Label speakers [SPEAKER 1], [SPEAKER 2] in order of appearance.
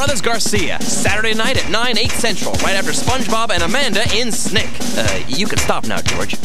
[SPEAKER 1] Brothers Garcia, Saturday night at 9, 8 central, right after SpongeBob and Amanda in Snick. Uh, you can stop now, George.